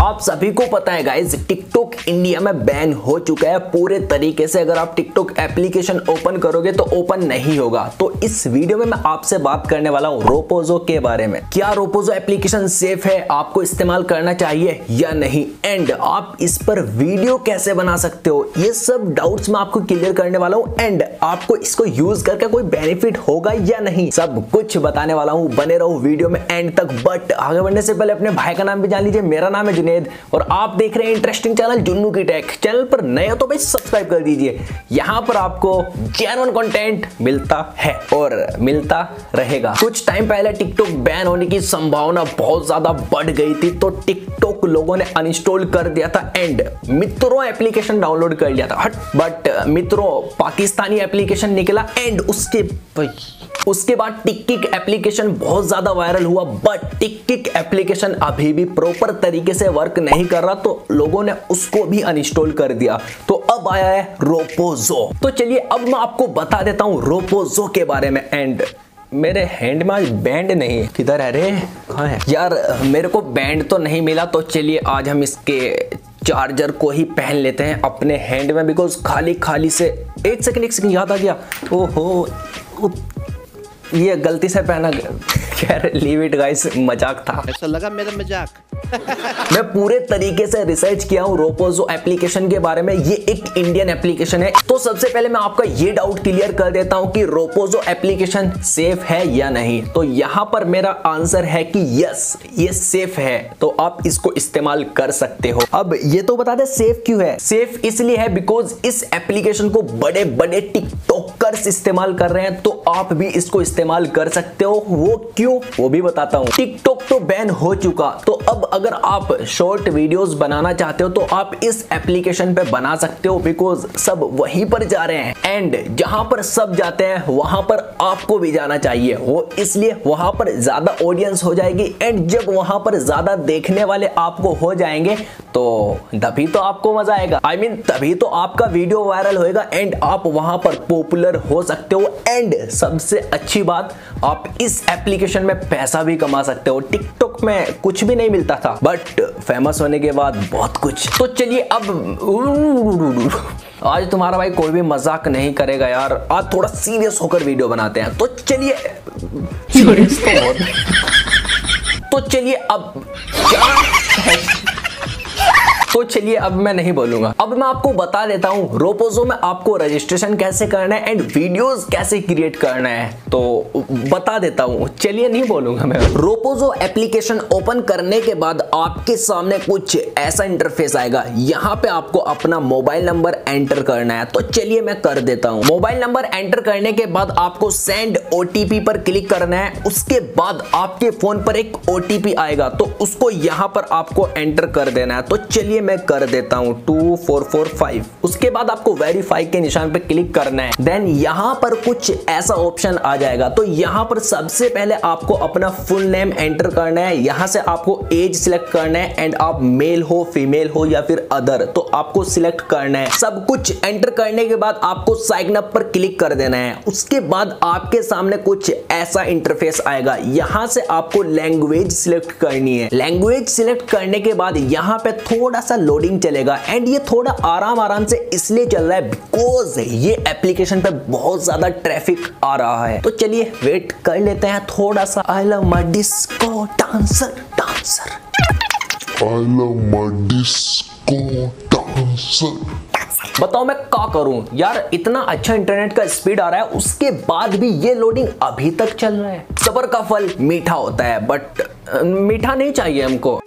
आप सभी को पता है गाइज़ टिकटॉक इंडिया में बैन हो चुका है पूरे तरीके से। अगर आप टिकटॉक एप्लीकेशन ओपन करोगे तो ओपन नहीं होगा। तो इस वीडियो में मैं आपसे बात करने वाला हूँ रोपोजो के बारे में। क्या रोपोजो एप्लीकेशन सेफ़ है? आपको इस्तेमाल करना चाहिए या नहीं? एंड आप इस पर वीडियो कैसे बना सकते हो? ये सब डाउट्स मैं आपको क्लियर करने वाला हूँ। एंड आपको इसको यूज़ करके कोई बेनिफिट होगा या नहीं, सब कुछ बताने वाला हूँ। बने रहो वीडियो में एंड तक बट आगे बढ़ने से पहले अपने भाई का नाम भी जान लीजिए। मेरा नाम है जुनेद और आप देख रहे हैं इंटरेस्टिंग चैनल जुन्नू की टेक चैनल पर नए हो तो भाई सब्सक्राइब कर दीजिए। यहाँ पर आपको जेनुअन कंटेंट मिलता है और मिलता रहेगा। कुछ टाइम पहले टिकटॉक बैन होने की संभावना बहुत ज़्यादा बढ़ गई थी तो टिकटॉक लोगों ने अनइंस्टॉल कर दिया था एंड मित्रों एप्लीकेशन डाउनलोड कर लिया था। बट मित्रों, पाकिस्तानी एप्लीकेशन निकला एंड उसके उसके बाद टिकटिक एप्लीकेशन बहुत ज़्यादा वायरल हुआ बट टिकटिक एप्लीकेशन अभी भी प्रॉपर तरीके से वर्क नहीं कर रहा तो लोगों ने उसको भी अनइंस्टॉल कर दिया। तो अब आया है रोपोजो तो चलिए, अब मैं आपको बता देता हूँ रोपोजो के बारे में एंड मेरे हैंड में आज बैंड नहीं है। किधर है रे? कहाँ है? यार, मेरे को बैंड तो नहीं मिला तो चलिए आज हम इसके चार्जर को ही पहन लेते हैं अपने हैंड में बिकॉज़ खाली खाली से, एक सेकेंड एक सेकेंड याद आ गया। हो ये गलती से पहना खैर लीव इट गाइस मज़ाक था। ऐसा लगा मेरा मज़ाक। मैं पूरे तरीके से रिसर्च किया हूँ रोपोजो एप्लीकेशन के बारे में। ये एक इंडियन एप्लीकेशन है। तो सबसे पहले मैं आपका ये डाउट क्लियर कर देता हूँ कि रोपोजो एप्लीकेशन सेफ़ है या नहीं। तो यहाँ पर मेरा आंसर है कि यस ये सेफ़ है। तो आप इसको इस्तेमाल कर सकते हो। अब ये तो बता दे सेफ़ क्यों है? सेफ़ इसलिए है बिकॉज़ इस एप्लीकेशन को बड़े बड़े टिकटॉकर्स इस्तेमाल कर रहे हैं। तो आप भी इसको इस्तेमाल कर सकते हो। वो क्यों? वो भी बताता हूँ। टिकटॉक तो बैन हो चुका। तो अब अगर आप शॉर्ट वीडियोस बनाना चाहते हो तो आप इस एप्लीकेशन पे बना सकते हो बिकॉज़ सब वहीं पर जा रहे हैं। एंड जहाँ पर सब जाते हैं वहाँ पर आपको भी जाना चाहिए। वो इसलिए वहाँ पर ज़्यादा ऑडियंस हो जाएगी एंड जब वहाँ पर ज़्यादा देखने वाले आपको हो जाएँगे तो तभी तो आपको मज़ा आएगा। आई I मीन mean, तभी तो आपका वीडियो वायरल होएगा एंड आप वहाँ पर पॉपुलर हो सकते हो। एंड सबसे अच्छी बात आप इस एप्लीकेशन में पैसा भी कमा सकते हो। टिकटॉक में कुछ भी नहीं मिलता था। बट फ़ेमस होने के बाद बहुत कुछ। तो चलिए अब, आज तुम्हारा भाई कोई भी मज़ाक नहीं करेगा यार। आज थोड़ा सीरियस होकर वीडियो बनाते हैं। तो चलिए तो तो चलिए अब, क्या तो चलिए अब मैं नहीं बोलूँगा। अब मैं आपको बता देता हूँ, रोपोजो में आपको रजिस्ट्रेशन कैसे करना है एंड वीडियोस कैसे क्रिएट करना है। तो बता देता हूँ, चलिए नहीं बोलूँगा मैं। रोपोजो एप्लीकेशन ओपन करने के बाद आपके सामने कुछ ऐसा इंटरफेस आएगा। यहाँ पे आपको अपना मोबाइल नंबर एंटर करना है। तो चलिए मैं कर देता हूँ। मोबाइल नंबर एंटर करने के बाद आपको सेंड ओटीपी पर क्लिक करना है। उसके बाद आपके फ़ोन पर एक ओटीपी आएगा। तो उसको यहाँ पर आपको एंटर कर देना है। तो चलिए मैं कर देता हूँ टू फोर फोर फाइव उसके बाद आपको वेरीफाई के निशान पे क्लिक करना है। देन यहाँ पर कुछ ऐसा ऑप्शन आ जाएगा। तो यहाँ पर सबसे पहले आपको अपना फुल नेम एंटर करना है। यहाँ से आपको एज सिलेक्ट करना है एंड आप मेल हो फीमेल हो या फिर अदर तो आपको सिलेक्ट करना है। सब कुछ एंटर करने के बाद आपको साइन अप पर क्लिक कर देना है। उसके बाद आपके सामने कुछ ऐसा इंटरफेस आएगा। यहाँ से आपको लैंग्वेज सिलेक्ट करनी है। लैंग्वेज सिलेक्ट करने के बाद यहाँ पे थोड़ा सा लोडिंग चलेगा। एंड ये थोड़ा आराम आराम से इसलिए चल रहा है बिकॉज़ ये एप्लीकेशन पे बहुत ज़्यादा ट्रैफ़िक आ रहा है। तो चलिए वेट कर लेते हैं थोड़ा सा। I love my disco dancer dancer I love my disco dancer. बताओ मैं क्या करूँ? यार इतना अच्छा इंटरनेट का स्पीड आ रहा है उसके बाद भी ये लोडिंग अभी तक चल रहा है। सबर का फल मीठा होता है बट मीठा नहीं चाहिए हमको।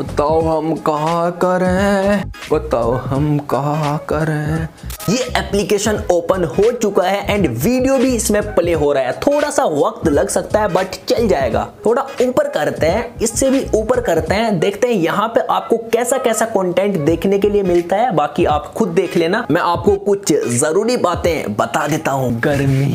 बताओ हम कहा करें? बताओ हम कहा करें? ये एप्लीकेशन ओपन हो चुका है एंड वीडियो भी इसमें प्ले हो रहा है। थोड़ा सा वक्त लग सकता है बट चल जाएगा। थोड़ा ऊपर करते हैं, इससे भी ऊपर करते हैं। देखते हैं यहाँ पे आपको कैसा कैसा कंटेंट देखने के लिए मिलता है। बाकी आप खुद देख लेना। मैं आपको कुछ ज़रूरी बातें बता देता हूँ। गर्मी।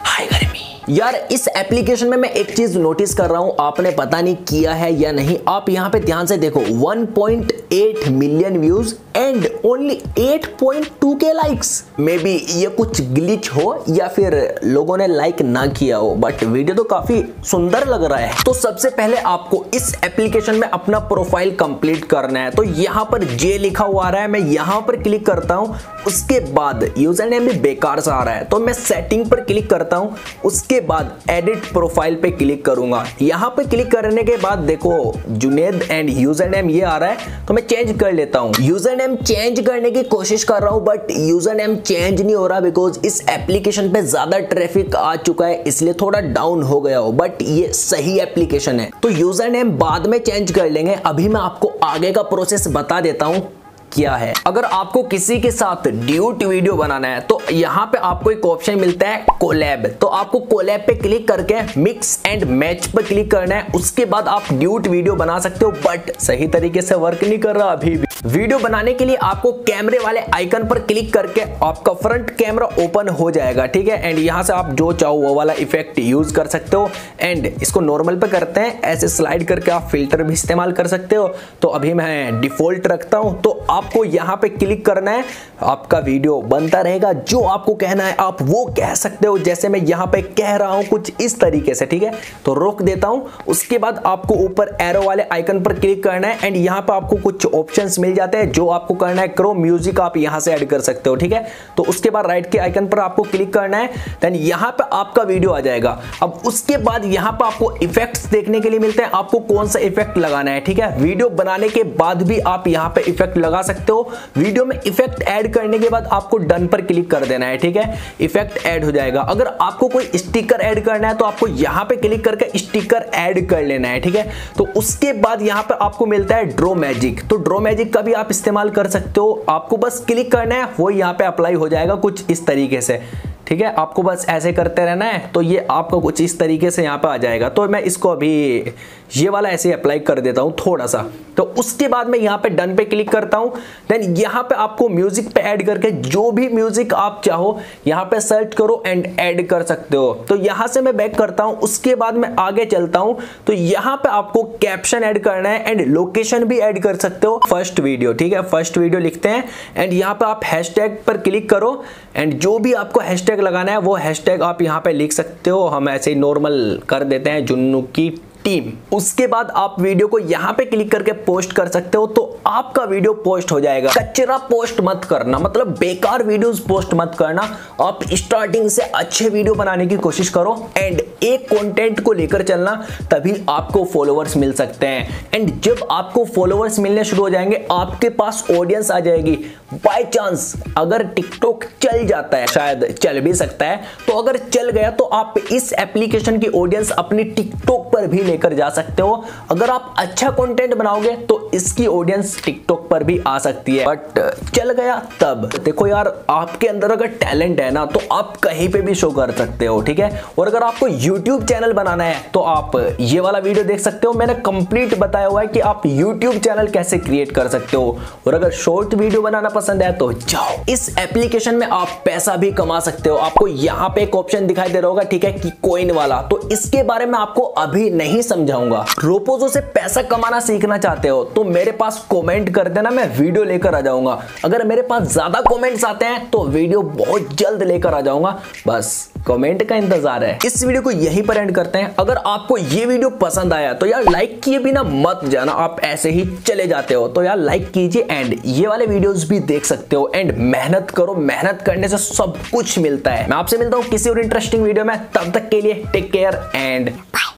हाय गर्मी। यार, इस एप्लीकेशन में मैं एक चीज़ नोटिस कर रहा हूँ, आपने पता नहीं किया है या नहीं। आप यहाँ पे ध्यान से देखो 1.8 मिलियन व्यूज़ एंड ओनली 8.2 के लाइक्स मे बी ये कुछ ग्लिच हो या फिर लोगों ने लाइक ना किया हो बट वीडियो तो काफ़ी सुंदर लग रहा है। तो सबसे पहले आपको इस एप्लीकेशन में अपना प्रोफ़ाइल कंप्लीट करना है। तो यहाँ पर जे लिखा हुआ आ रहा है, मैं यहाँ पर क्लिक करता हूँ, उसके बाद यूज़र नेम भी बेकार सा आ रहा है। तो मैं सेटिंग पर क्लिक करता हूँ, उसके बाद एडिट प्रोफ़ाइल पे क्लिक करूँगा। यहाँ पे क्लिक करने के बाद देखो जुनेद एंड यूज़र नेम ये आ रहा है तो मैं चेंज कर लेता हूँ। यूज़र नेम चेंज करने की कोशिश कर रहा हूँ बट यूज़र नेम चेंज नहीं हो रहा बिकॉज़ इस एप्लीकेशन पे ज़्यादा ट्रैफ़िक आ चुका है, इसलिए थोड़ा डाउन हो गया हो बट ये सही एप्लीकेशन है। तो यूज़र नेम बाद में चेंज कर लेंगे। अभी मैं आपको आगे का प्रोसेस बता देता हूँ क्या है? अगर आपको किसी के साथ ड्यूट वीडियो बनाना है तो यहाँ पे आपको एक ऑप्शन मिलता है कोलैब तो आपको कोलैब पे क्लिक करके मिक्स एंड मैच पे क्लिक करना है। उसके बाद आप ड्यूट वीडियो बना सकते हो बट सही तरीके से वर्क नहीं कर रहा अभी भी। वीडियो बनाने के लिए आपको कैमरे वाले आइकन पर क्लिक करके आपका फ्रंट कैमरा ओपन हो जाएगा, ठीक है? एंड यहाँ से आप जो चाहो वो वाला इफ़ेक्ट यूज़ कर सकते हो। एंड इसको नॉर्मल पे करते हैं, ऐसे स्लाइड करके आप फ़िल्टर भी इस्तेमाल कर सकते हो। तो अभी मैं डिफ़ॉल्ट रखता हूँ तो आपको यहाँ पे क्लिक करना है, आपका वीडियो बनता रहेगा। जो आपको कहना है, आप वो कह सकते हो, जैसे मैं यहाँ पे कह रहा हूँ कुछ इस तरीके से, ठीक है? तो रोक देता हूँ। उसके बाद आपको ऊपर एरो वाले आइकन पर क्लिक करना है एंड यहाँ पर आपको कुछ ऑप्शंस मिल जाते हैं, जो आपको करना है करो म्यूज़िक आप यहाँ से ऐड कर सकते हो, ठीक है? तो उसके बाद राइट के आइकन पर आपको क्लिक करना है देन यहाँ पे आपका वीडियो आ जाएगा। अब उसके बाद यहाँ पर आपको इफेक्ट्स देखने के लिए मिलते हैं। आपको कौन सा इफ़ेक्ट लगाना है, ठीक है? वीडियो बनाने के बाद भी आप यहाँ पे इफ़ेक्ट लगा सकते हो। वीडियो में इफ़ेक्ट ऐड करने के बाद आपको डन पर क्लिक कर देना है, ठीक है? इफ़ेक्ट ऐड हो जाएगा। अगर आपको कोई स्टिकर ऐड करना है तो आपको यहाँ पे क्लिक करके स्टिकर ऐड कर लेना है, ठीक है? तो उसके बाद यहाँ पर आपको मिलता है ड्रो मैजिक तो ड्रो मैजिक का भी आप इस्तेमाल कर सकते हो। आपको बस क्लिक करना है, वो यहाँ पे अप्लाई हो जाएगा कुछ इस तरीके से। ठीक है? आपको बस ऐसे करते रहना है तो ये आपको कुछ इस तरीके से यहाँ पे आ जाएगा। तो मैं इसको अभी ये वाला ऐसे अप्लाई कर देता हूँ थोड़ा सा तो उसके बाद मैं यहाँ पे डन पे क्लिक करता हूँ। देन यहाँ पे आपको म्यूज़िक पे ऐड करके जो भी म्यूज़िक आप चाहो, यहाँ पे सर्च करो एंड ऐड कर सकते हो। तो यहाँ से मैं बैक करता हूँ, उसके बाद मैं आगे चलता हूँ। तो यहाँ पे आपको कैप्शन ऐड करना है एंड लोकेशन भी ऐड कर सकते हो। फ़र्स्ट वीडियो ठीक है? फ़र्स्ट वीडियो लिखते हैं। एंड यहाँ पे आप हैशटैग पर क्लिक करो। एंड जो भी आपको हैशटैग लगाना है, वो हैशटैग आप यहाँ पे लिख सकते हो। हम ऐसे ही नॉर्मल कर देते हैं, जुन्नू की टीम, उसके बाद आप वीडियो को यहाँ पे क्लिक करके पोस्ट कर सकते हो तो आपका वीडियो पोस्ट हो जाएगा। कचरा पोस्ट मत करना मतलब बेकार वीडियोस पोस्ट मत करना। आप स्टार्टिंग से अच्छे वीडियो बनाने की कोशिश करो एंड एक कंटेंट को लेकर चलना, तभी आपको फॉलोअर्स मिल सकते हैं। एंड जब आपको फॉलोअर्स मिलने शुरू हो जाएँगे, आपके पास ऑडियंस आ जाएगी। बाय चांस अगर टिकटॉक चल जाता है, शायद चल भी सकता है तो अगर चल गया तो आप इस एप्लीकेशन की ऑडियंस अपनी टिकटॉक पर भी लेकर जा सकते हो। अगर आप अच्छा कंटेंट बनाओगे तो इसकी ऑडियंस टिकटॉक पर भी आ सकती है। बट चल गया तब। देखो यार, आपके अंदर अगर टैलेंट है ना तो आप कहीं पे भी शो कर सकते हो, ठीक है? और अगर आपको यूट्यूब चैनल बनाना है तो आप ये वाला वीडियो देख सकते हो। मैंने कंप्लीट बताया हुआ है कि आप यूट्यूब चैनल कैसे क्रिएट कर सकते हो। और अगर शॉर्ट वीडियो बनाना पसंद है तो जाओ। इस एप्लीकेशन में आप पैसा भी कमा सकते हो। आपको यहाँ पे एक ऑप्शन दिखाई दे रहा होगा, ठीक है, कि कोइन वाला। तो इसके बारे में आपको अभी नहीं समझाऊँगा। रोपोजो से पैसा कमाना सीखना चाहते हो तो मेरे पास कमेंट कर देना, मैं वीडियो लेकर आ जाऊँगा। अगर मेरे पास ज़्यादा कमेंट्स आते हैं तो वीडियो बहुत जल्द लेकर आ जाऊँगा। बस कमेंट का इंतज़ार है। इस वीडियो को यहीं पर एंड करते हैं। अगर आपको ये वीडियो पसंद आया तो यार लाइक किए बिना मत जाना, आप ऐसे ही चले जाते हो। तो यार लाइक कीजिए एंड ये वाले वीडियोस भी देख सकते हो। एंड मेहनत करो, मेहनत करने से सब कुछ मिलता है। मैं आपसे मिलता हूँ किसी और इंटरेस्टिंग वीडियो में, तब तक के लिए टेक केयर एंड